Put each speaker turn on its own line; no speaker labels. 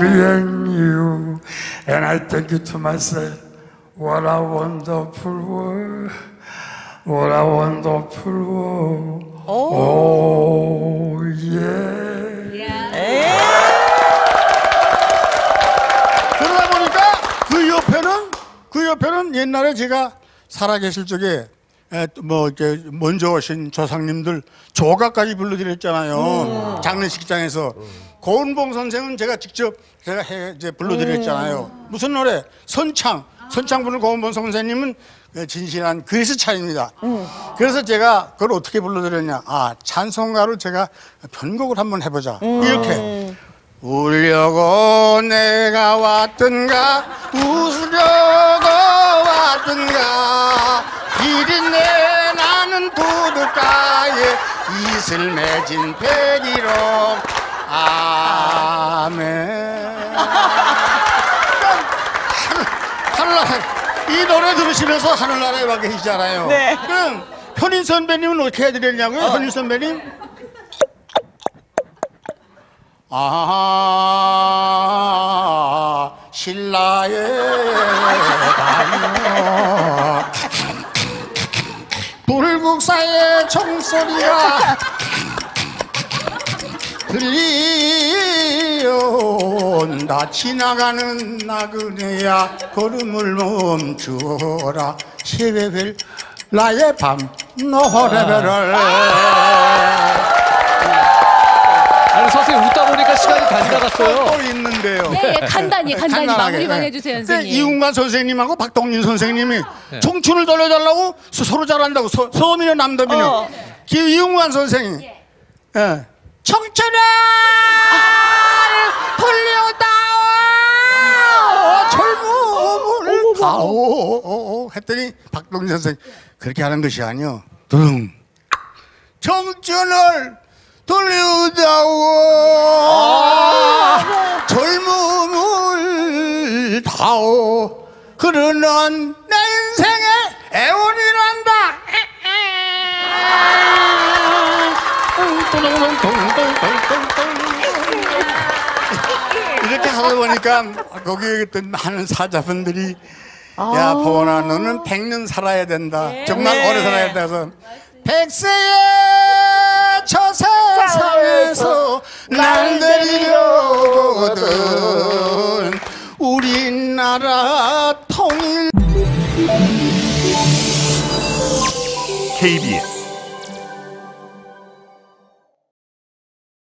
me and you. And I thank you to myself. What a wonderful world. What a wonderful world. Oh, yeah.
그러다 보니까 그 옆에는 그 옆에는 옛날에 제가 살아계실 적에 에, 뭐 이렇게 먼저 오신 조상님들 조가까지 불러드렸잖아요 장례식장에서 고은봉 선생은 제가 직접 제가 해 이제 불러드렸잖아요. 무슨 노래? 선창. 선창 부른 고은봉 선생님은 그 진실한 그리스찬입니다. 그래서 제가 그걸 어떻게 불러드렸냐? 아 찬송가로 제가 편곡을 한번 해보자. 이렇게. 울려고 내가 왔던가? 웃으려고 왔던가? 비린내 나는 부둣가에 이슬 맺은 백이로 아멘. 하늘나라 이 노래 들으시면서 하늘나라에 와 계시잖아요.
네.
그럼 현인 선배님은 어떻게 해드렸냐고요? 현인 선배님? 아 신라의 밤 불국사의 총소리가 들리온다 지나가는 나그네야 걸음을 멈추어라 시베벨 나의 밤 노래별을
아니 선생님 웃다 보니까 시간이 다 지나갔어요.
또 있는데요.
네, 예, 간단히 간단히
간단하게,
마무리만
네.
해주세요,
근데
선생님.
이웅관 선생님하고 박동진 선생님이
네.
청춘을 돌려달라고 서- 서로 잘한다고 서, 서민의 남도민은
어.
기 이웅관 선생님 예. 청춘을 돌려다오. 젊음을 다오. 했더니 박동진 선생님 그렇게 하는 것이 아니요 둥. 청춘을 돌려다오. 젊음을 다오. 흐르는 내 인생의 애원 이렇게 하다 보니까 거기에 있던 많은 사자분들이 야 보원아 너는 백년 살아야 된다. 네. 정말
네.
오래 살아야 돼서 백세의 저 세상에서 날 데리려거든. 우리나라 통일. KBS